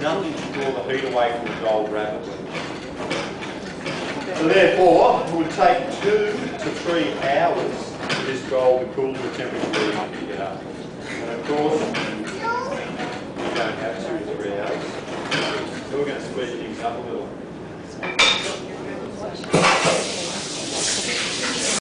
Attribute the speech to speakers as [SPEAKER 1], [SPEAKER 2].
[SPEAKER 1] nothing to draw the heat away from the gold rapidly. So therefore, it would take two to three hours for this gold to cool to a temperature we want to get up. And of course, we don't have two to three hours. So we're going to speed things up a little.